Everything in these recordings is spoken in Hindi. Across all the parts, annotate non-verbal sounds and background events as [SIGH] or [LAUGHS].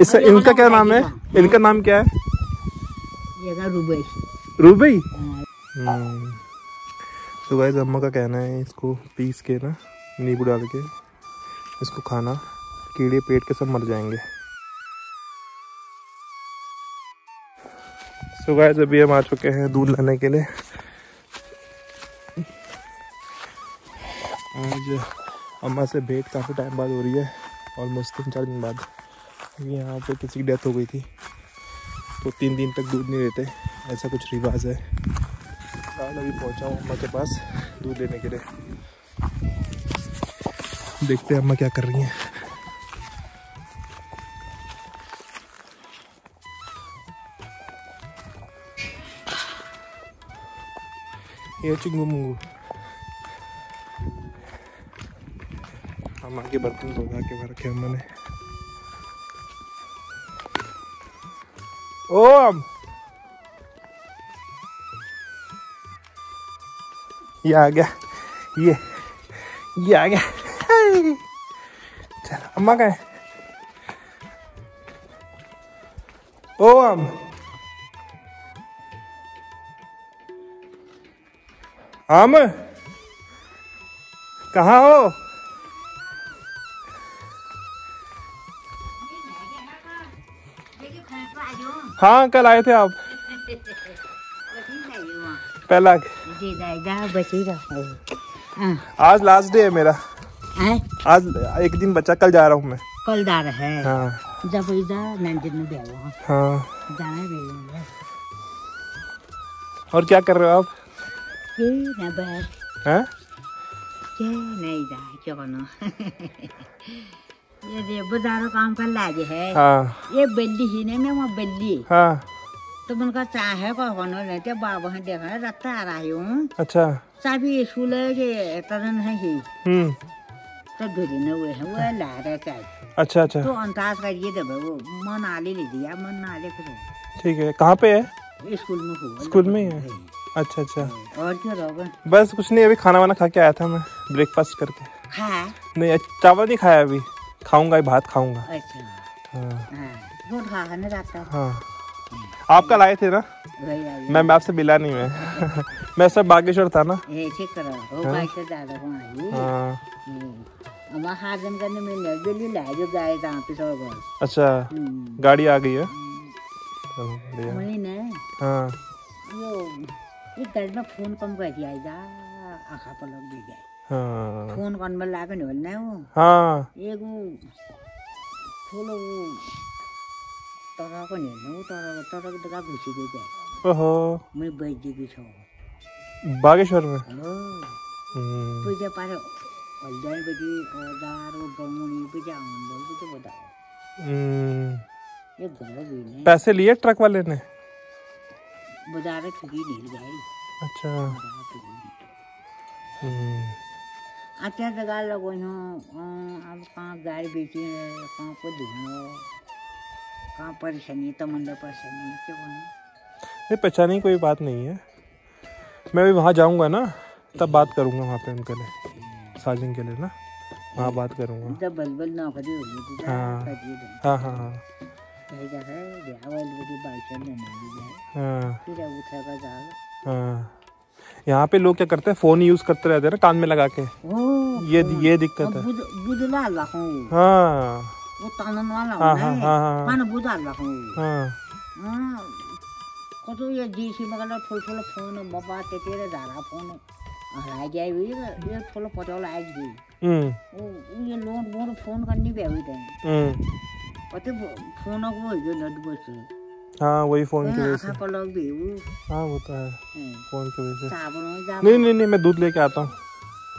इसका इनका क्या नाम है? इनका नाम क्या है? ये रुबई हम्म। तो गाइस अम्मा का कहना है इसको पीस के ना नींबू डाल के इसको खाना कीड़े पेट के सब मर जाएँगे। सो गाइस अभी हम आ चुके हैं दूध लाने के लिए। आज अम्मा से भेंट काफ़ी टाइम बाद हो रही है ऑलमोस्ट तीन चार दिन बाद। क्योंकि यहाँ पे किसी की डेथ हो गई थी। तो तीन दिन तक दूध नहीं देते। ऐसा कुछ रिवाज है। कल अभी पहुँचा हूँ अम्मा के पास दूध देने के लिए। देखते हैं अम्मा क्या कर रही हैं। ये चिंगू मुंगू। अम्मा के बर्तन धोगा के रखे अम्मा ने। ओम। ये आ गया। ये ये आ गया। चल, अम्मा का ओम। आम, कहाँ हो? हाँ कल आए थे आप। पहला आज लास्ट डे है मेरा। आज एक दिन बचा, कल जा रहा हूँ मैं। कल जा रहा है। हाँ जब इधर हाँ। और क्या कर रहे हो आप? हैं? ये दे बाजारों काम कर है। हाँ। ये बल्ली ही नहीं मैं बल्ली। हाँ। तो उनका चाहे को होना तो बाबा हैं देखा आ रहा हूँ अच्छा। स्कूल है कि तरन है ही। हम्म। तो धुरी न हैं वो ला रहा अच्छा अच्छा। तो अंदाज करिए वो मन आले ले दिया मन ना फिर ठीक है कहाँ पे है? स्कूल में स्कूल में ही है? अच्छा अच्छा। और क्या रहोगे? बस कुछ नहीं अभी खाना वाना खा के आया था मैं ब्रेकफास्ट करके। खा नहीं चावल नहीं खाया अभी। खाऊँगा ही भात खाऊँगा। अच्छा। हाँ। हाँ हाँ। आप कल आए थे ना? मैं मैं आपसे मिला नहीं मैं। [LAUGHS] मैं सब बागेश्वर था ना। हो। ज़्यादा हो आई हाँ। हमारा हाजम करने में ले बेली ला जो गाय जहाँ पे सो गए अच्छा। गाड़ी आ गई है? हाँ। ये घर में फ़ोन कम कर दिया आखा भी गए हाँ फ़ोन कौन में लागे नहीं बोलना वो। हाँ। एक ठुलो तरको नि ऊ तर तरको त कहाँ घुसिदियो क्या ओहो। मैले छ। बागेश्वर में? हो। हम्म, पैसा पैसा पैसा बता। हम्म। एक पैसे लिए ट्रक वाले ने? बजारै ठुकी गाडी अच्छा। अच्छा जगह लगाउनु अब कहाँ गाडी बेच्ने कहाँ पो धुनु कहाँ परेशानी त मतलब परेशानी के भन्नु नहीं पहचानी कोई बात नहीं है। मैं भी वहाँ जाऊँगा ना तब बात करूँगा वहाँ पे उनके लिए। साजिन के लिए ना वहाँ बात करूँगा। त बलबल नखरी हुनु त हाँ। हाँ हाँ हाँ हाँ। हाँ यहाँ पे लोग क्या करते हैं फ़ोन यूज़ करते रहते हैं ना कान में लगा के। हो ये ये दिक्कत है। बुझला लाखौँ हाँ। वो तानन वाला हाँ, हाँ, हाँ, हाँ। माने बुझा लाखौँ हाँ। यो फ़ोन बाबा फ़ोन यो ठुलो हम्म। ऊ लोन मोर फ़ोन करनी भी हुई थे। हम्म। फ़ोन को जो नट बस हाँ। वही फ़ोन की वजह से। आँखा पलक भी ऊ हाँ वो तो है। फ़ोन की वजह से। नहीं नहीं नहीं मैं दूध लेके आता हूँ।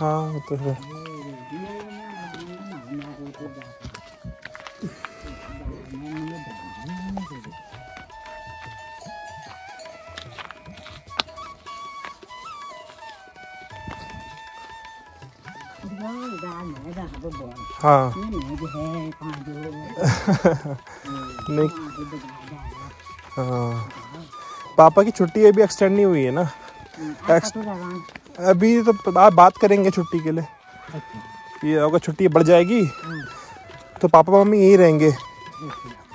हाँ तो है। हाँ नहीं? हाँ। पापा की छुट्टी अभी एक्सटेंड नहीं हुई है ना? अभी तो आप बात करेंगे छुट्टी के लिए। ये अगर छुट्टी बढ़ जाएगी तो पापा मम्मी यहीं रहेंगे।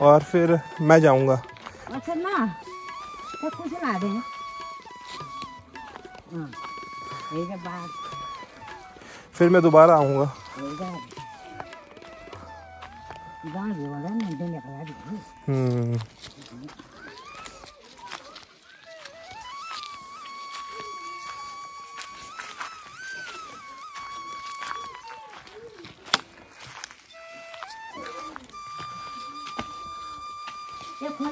और फिर मैं जाऊँगा। अच्छा ना तो कुछ ला दे हाँ एक बार फिर मैं दोबारा आऊँगा। देने हम्म।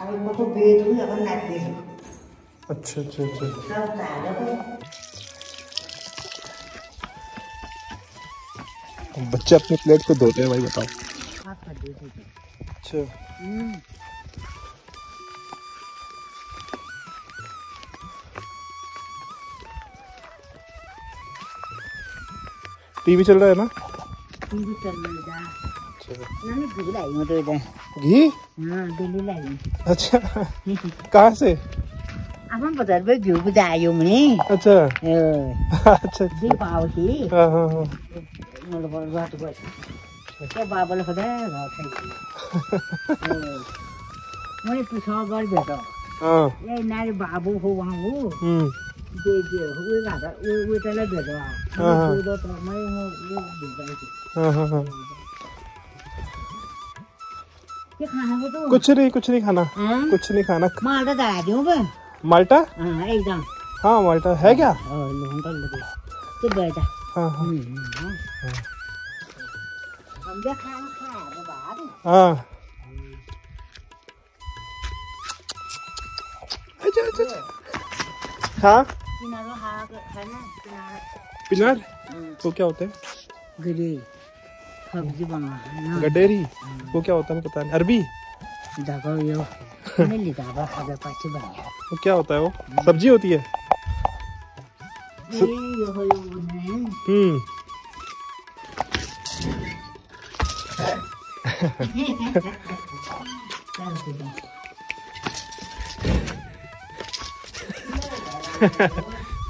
अब तो बेच हुई अपन ना बेच अच्छा अच्छा अच्छा। सब ताज़ा बच्चे अपनी प्लेट को धोते हैं भाई बताओ। अच्छा। हम्म। टीवी चल रहा है ना? टीवी चल रहा है घी लाई हूँ तो इधर घी? हाँ दिल्ली लाई हूँ। अच्छा। कहाँ से? अपन घी बुझायो मैंने। अच्छा। अच्छा घी पाव की। हाँ हाँ हाँ। मतलब बात कर क्या बाबल खुदा रात है। मैं पिछा कर बेटा हाँ। ये नारे बाबू हो वहाँ वो। हम्म। दे दे वो गाता वो वो चला बेटा हाँ, हाँ। वो तो हाँ हाँ हाँ खाना है। तो? कुछ नहीं कुछ नहीं खाना। हाँ? कुछ नहीं खाना। दूँ माल्टा? हाँ एकदम। हाँ माल्टा है क्या? तो हाँ हाँ। खाना हाँ अच्छा अच्छा अच्छा। हाँ? हाँ है। पिनार वो क्या होते हैं? सब्ज़ी बना गडेरी वो क्या होता है पता नहीं अरबी वो क्या होता है वो सब्ज़ी होती है हो हम्म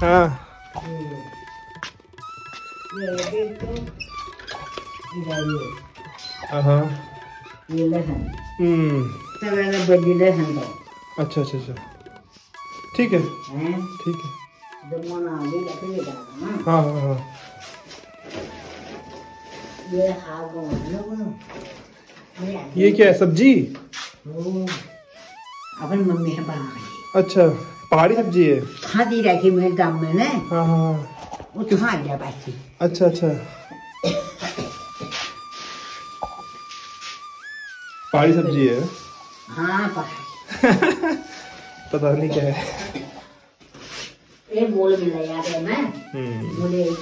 हाँ ये तो हाँ लहन हम्म बड़ी लहन तो अच्छा अच्छा अच्छा. ठीक है. ठीक है. जाना ना हाँ हाँ हाँ. ये क्या है सब्ज़ी? अपन मम्मी है बना रही अच्छा पहाड़ी सब्ज़ी है? खाती रखी मेरे दम में ने? हाँ हाँ हाँ. वो खा गया बाकी अच्छा अच्छा. पहाड़ी सब्ज़ी है। हाँ पता नहीं क्या है। ये बोल मिला याद है मैं हम्म। बोले जो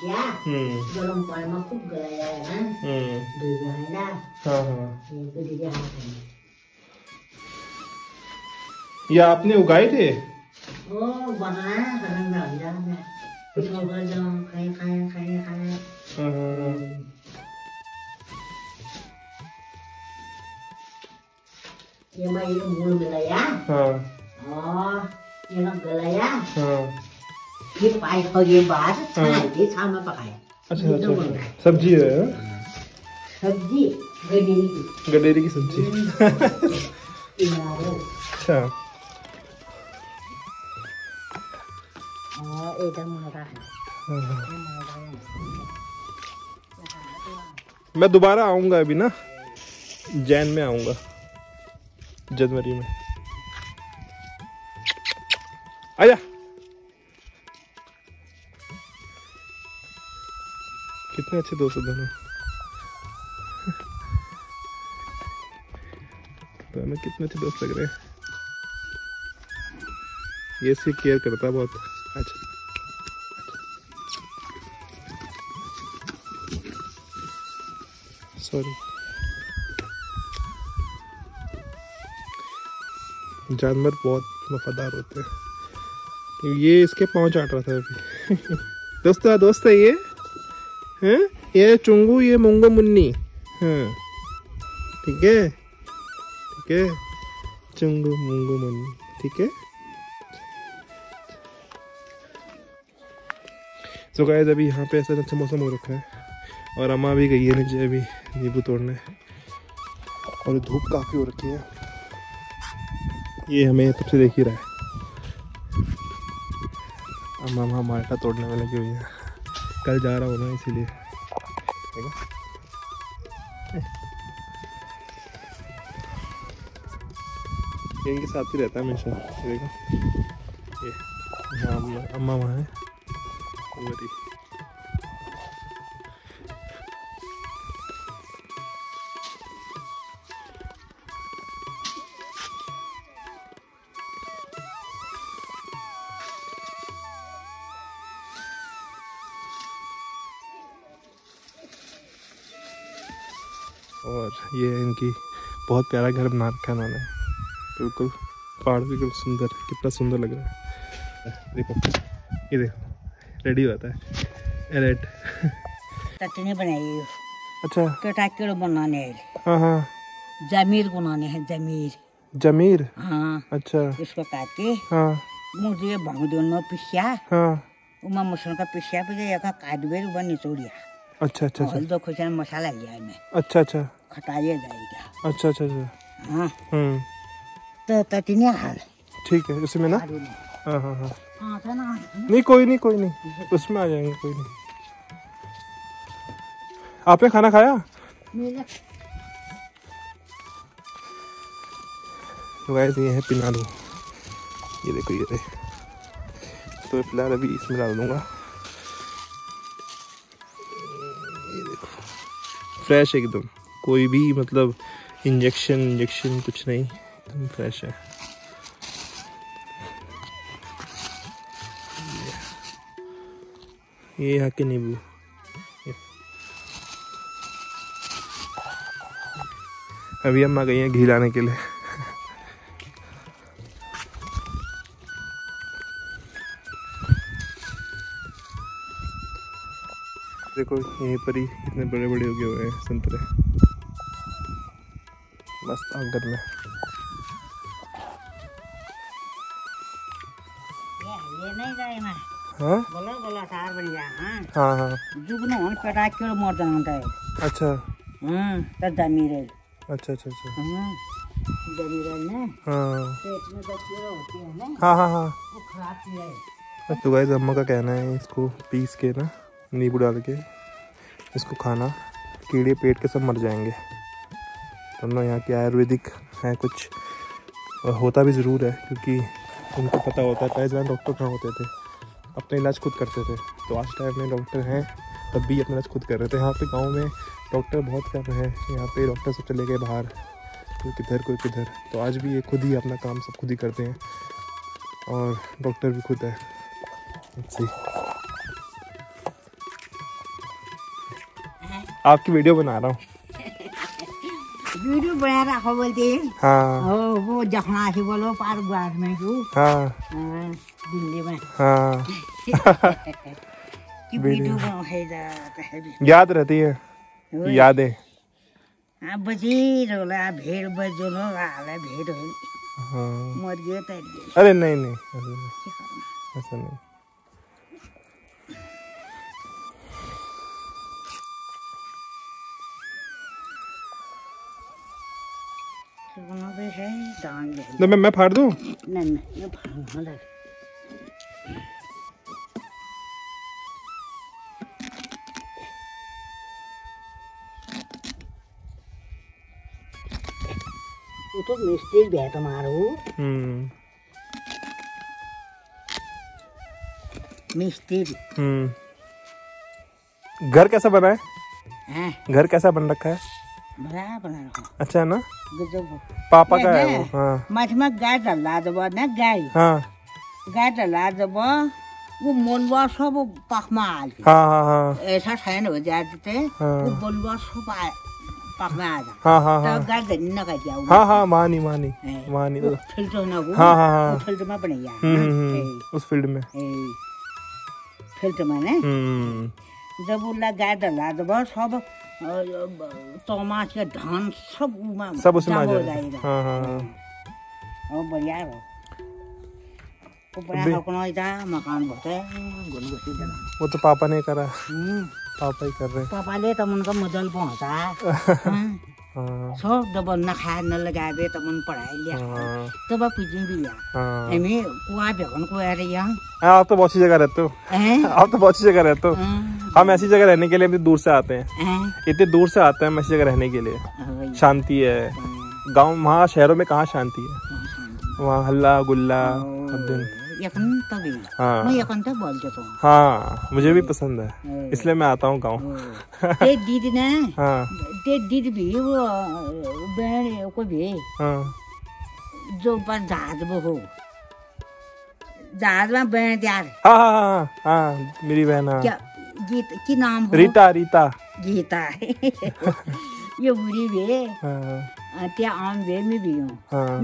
क्या हम्म। गरम पानी में खूब गया है ना? हम्म। दूध है ना? हाँ हाँ। ये तो हाथ में। ये आपने उगाए थे? वो बना है गरम गया मैं कुछ होगा खाए खाए खाए खाए। हाँ हाँ हाँ हाँ हाँ फिर पाई हो ये बात हाँ। अच्छा ये अच्छा तो अच्छा। सब्ज़ी है हाँ? सब्ज़ी की गडेरी की सब्ज़ी किनारो अच्छा एकदम है है मैं दोबारा आऊँगा अभी ना जैन में आऊँगा जनवरी में। आजा। कितने अच्छे दोस्त दोनों। दोनों कितने अच्छे दोस्त लग रहे हैं। ये इसकी केयर करता है बहुत। अच्छा। सॉरी जानवर बहुत वफादार होते हैं। ये इसके पाँव चाट रहा था अभी। [LAUGHS] दोस्त दोस्त है ये। हैं? ये चुंगू, ये मुंगो मुन्नी। हाँ। ठीक है? ठीक है? चुंगू, मुंगो मुन्नी। ठीक है? तो गाइस अभी यहाँ पे ऐसा अच्छा मौसम हो रखा है। और अम्मा भी गई है नीचे अभी नींबू तोड़ने। और धूप काफ़ी हो रखी है। ये हमें तब से देख ही रहा है। अम्मा वहाँ माल्टा तोड़ने में लगी हुई है? कल जा रहा हूँ ना इसीलिए। [LAUGHS] इनके साथ ही रहता है हमेशा। देखो ये अम्मा वहाँ है। और ये इनकी बहुत प्यारा घर बना रखा है इन्होंने। बिल्कुल पहाड़ बिल्कुल सुंदर कितना सुंदर लग रहा है। देखो ये देखो रेडी होता है रेड चटनी बनाई अच्छा। कटाकड़ बनाने हाँ। हाँ जमीर बनाने हैं जमीर। जमीर? हाँ। अच्छा। इसको काट। हाँ। मुझे भांगदोन में पिसिया हाँ। उमा मसन का पिसिया पे काट बेर ऊपर निचोड़िया। अच्छा अच्छा अच्छा। हल्दो खुचन मसाला लिया में। अच्छा अच्छा। खटाइए जाएगा। अच्छा अच्छा अच्छा। हाँ। हम्म। तो तटनी हाल। ठीक है उसमें ना। हाँ हाँ हाँ। हाँ ना। नहीं कोई नहीं कोई नहीं। उसमें आ जाएँगे कोई नहीं। आपने खाना खाया? तो गाइस ये है पिना दो ये देखो ये तो फ़िलहाल अभी इसमें डाल दूँगा। फ्रेश एकदम। कोई भी मतलब इंजेक्शन इंजेक्शन कुछ नहीं, एकदम फ्रेश है। ये यहाँ के नींबू। अभी हम आ गए हैं घी लाने के लिए। देखो यहीं पर ही इतने बड़े बड़े उगे हुए हैं संतरे। मस्त आँगन में। हाँ। बोलो बोलो सार बन हाँ। हाँ हाँ। है अच्छा। हाँ तो जमीर अच्छा अच्छा अच्छा। हाँ जमीर है हाँ। पेट में होते हैं ना। हाँ हाँ हाँ। वो खराब है। तो गाइस अम्मा का कहना है इसको पीस के ना नींबू डाल के। इसको खाना, कीड़े पेट के सब मर जाएँगे। दोनों यहाँ के आयुर्वेदिक हैं, कुछ होता भी ज़रूर है, क्योंकि उनको पता होता है, पहले डॉक्टर कहाँ होते थे? अपना इलाज खुद करते थे। तो आज टाइम में डॉक्टर हैं, तब भी अपना इलाज खुद कर रहे थे। यहाँ पे गाँव में डॉक्टर बहुत कम है, यहाँ पे डॉक्टर सब चले गए बाहर, कोई किधर कोई किधर। तो आज भी ये खुद ही अपना काम सब खुद ही करते हैं, और डॉक्टर भी खुद है। आपकी वीडियो बना रहा हूँ। वीडियो बना बोलते हाँ। ओ वो बोलो पार में जो। हाँ। हाँ, दिल्ली में। हाँ। [LAUGHS] वीडियो। है याद रहती है। यादें। हाँ भेड़ आला भेड़। हो। हाँ मर गए तर अरे नहीं नहीं ऐसा नहीं। है मैं मैं फाड़ दूँ? नहीं नहीं तो भी है तुम्हारो। हम्म। हम्म। घर कैसा बना है? घर कैसा बन रखा है? बड़ा बना अच्छा ना? पापा का है वो हाँ। माथिमा गाई डल्ला जब ना गाई। हाँ। गाई डल्ला जब वो मोलुवा सब पाखमा हाल्थ्यो हाँ हाँ हाँ। ऐसा छैन हो जाती हाँ। वो बलुवा सब आ- पाखमा हाँ हाँ हाँ। तब गाई धनी नकाइदिया हाँ हाँ मानी मानी मानी। वो फ़िल्टर न हाँ हाँ हाँ। फिल्टरमा बनाइया हम्म, हम्म, हम्म, उस फ़ील्ड में। ए फिल्टरमा ने? हम्म। जब उसलाई गाई डल्ला जब सब तमास के धान सब उमा सब उसमें आ जाएगा हाँ हाँ हाँ। बढ़िया है मकान वो तो पापा ने करा। हम्म, पापा ही कर रहे पापा ले तो उनका मदल पहुँचा [LAUGHS] सब जब नलगाए त मन पढ़ाई लिया तब भी हाँ कुआ भेगन को अरे यहाँ। हाँ, आप तो बहुत सी जगह रहते। हो आप तो बहुत सी जगह रहते। हो हम ऐसी जगह रहने के लिए भी दूर से आते हैं। इतने दूर से आते हैं हम ऐसी जगह रहने के लिए। शांति है। गाँव वहाँ शहरों में कहाँ शांति है? वहाँ हल्ला गुल्ला दिन। यकन तभी हाँ। मैं यकन त बोल्छु त हाँ। मुझे भी पसंद है। इसलिए मैं आता हूँ गाँव। [LAUGHS] ते दिदी ने? हाँ। ते दिदी भी वो बहन को भी हाँ? जो पर जहाज़ वो हो। जहाज़ में बहन त्यार। हाँ हाँ हाँ हाँ मेरी बहन हाँ। क्या गीत की नाम हो? रीता रीता। गीता [LAUGHS] ये बुरी भी हाँ। त्यहाँ आम बे मी बियो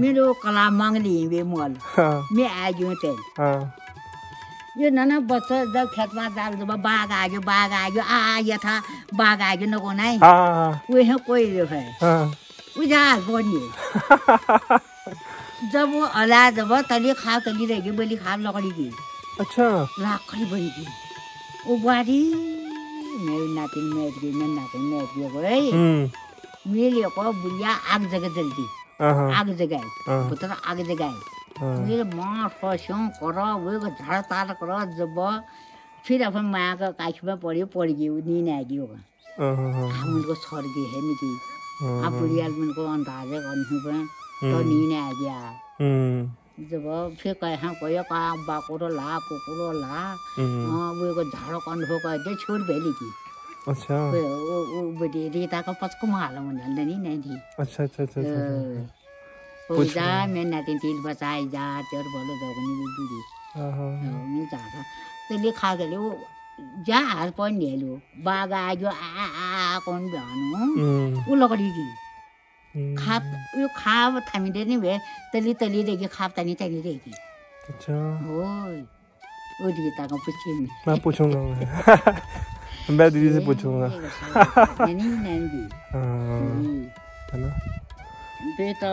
मेरो कला माङ्ली बे मल। मे आयो त्यहाँ यो नाना बच्चा जब खेतमा जाल जब बाघ आग्यो बाघ आग्यो आ यथा बाघ आयो नगोनाइ उयो कोही है उजास गर्ने जब हला जब तले खाव तली रहेको बोली खाव लगडी कि। अच्छा। लाखरी बढी कि ऊ बुहारी मेरो नातिन मेरो मेरो नातिन मेरो है मुलीले भुलिया आग जगह जल्दी आग जगाए पुत्र आग जगाए मेरो म स्याउ गर उयो झाडा तार गर जब फेरि आफ्नो मायाको काखीमा पऱ्यो पड्कियो निन आइदियो उनको सर्दी हे नि कि पुरियाल उनको अन्दाज गर्नु त निन आइदिया जब फेरि कहाँ गयो कहाँ बाकुरो ला कुकुरो ला उयोको झाडो कन्फो गयो छोड भेली कि अच्छा। ऊ बेटी रिताको पचको हालौँ भन्दा नि नाति अच्छा अच्छा अच्छा अच्छा ओ जा मेरो नाति तिल बचाइ जा त्यो भलो जाऊ नि बुढी हाँ हाँ नि जाँदा त्यसले खाएकोले ऊ जा हाल पनि हेल्यो बाघ आयो आ आ कोन भ्याउनु हम्म, ऊ लकडी हम्म, खाप उयो खाप थामिँदै नि भए तली तलिदेखि खाप तानी तानिदेखि अच्छा। हो ओ रिताको पुछ्यौँ मैं पूछूँगा। [LAUGHS] मैं मैं दीदी से पूछूँगा। हाँ है ना? त्यही त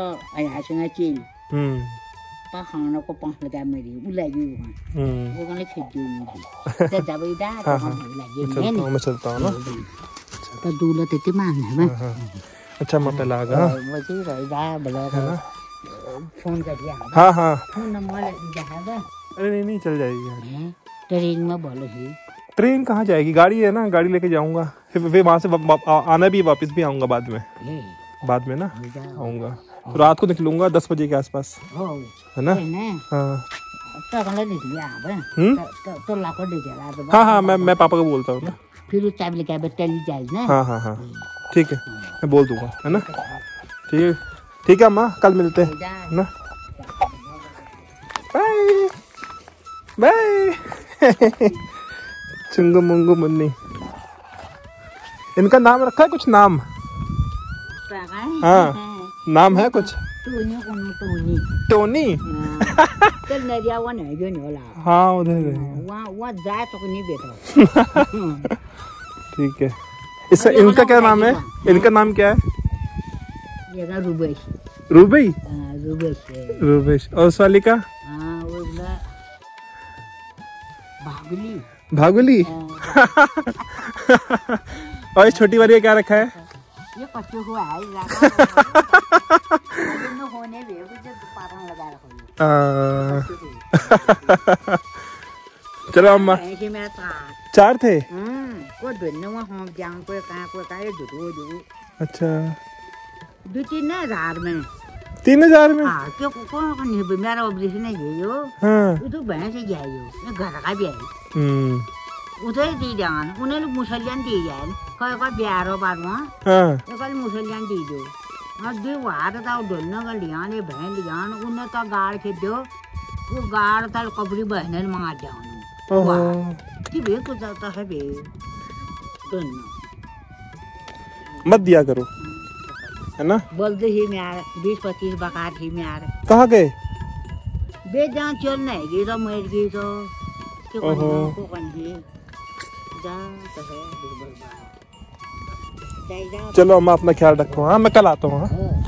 हाँसँग चिल। हम्म। पखाउनको पख लगा मैले उसलाई यो हम्म ओगनले खेद्यो मैले त जब इदा हाँ, हाँ। लागि चलता हूँ मैं चलता हूँ ना? त दुलो त्यति मान्दैन हाँ, हाँ। अच्छा मैं पहले आ गया हाँ? म चाहिँ रहिदा बेला फ़ोन गरिदिया हाँ हाँ। फ़ोन नम्बर देखाएको अरे नहीं नहीं चल जाएगी। गाड़ी ट्रेनमा भलो कि ट्रेन कहाँ जाएगी? गाड़ी है ना गाड़ी लेके जाऊँगा। फिर फिर वहाँ से वा- वा- आना भी वापस भी आऊँगा बाद में। बाद में ना? आऊँगा। तो रात को निकलूँगा दस बजे के आसपास। है ना? हाँ। हाम्रो हम्म? तो आज हाँ हाँ मैं मैं पापा को बोलता हूँ। ना। फेरि हाँ हाँ हाँ। ठीक है मैं बोल दूँगा है ना? ठीक है ठीक है। अम्मा कल मिलते हैं है ना? Bye bye [LAUGHS] Chungu Mungu Munni. इनका नाम रखा है कुछ नाम? हाँ। नाम है कुछ? टुनी हाँ। उधर है पनि भेट ठीक है। इसका इनका क्या नाम है? इनका। नाम क्या है? रुबेश। रूबी रूबेश और उस वाली का? भागुली। भागुली? [LAUGHS] और इस छोटी वाली क्या रखा है? यो होने पारण [LAUGHS] चलो अम्मा। चार। थे? को धुन्ने वहाँ हम जाऊँ कोई कहाँ कोई कहाँ ये धुटो धुटो अच्छा। दो तीन ना रार में। तीन हज़ार में? हाँ क्यों कौन कौन नहीं मेरा ऑपरेशन है ये यो। हाँ। तो बहन से जाए यो। घर का भी है। हम्म। उधर दी जान उन्हें लोग मुसलमान दी जाए कहीं का प्यार हो बात वहाँ हाँ। ये मुसलमान दी दो। और दो वार था दोनों का लियान ये बहन लियान उन्हें तो गाड़ के दो। वो गाड़ था कपड़ी बहने मंगा जाओ ओहो। कि बे कुछ आता है बे दोनों। मत दिया करो। है ना? बोलते ही में आ रहे बीस पच्चीस बकार ही में आ रहे कहाँ गए? बे जहाँ चल नहीं गई तो मर गई तो। क्यों कहीं ओहो। तो है चलो मैं अपना ख्याल रखो हाँ मैं कल आता हूँ हाँ। हाँ।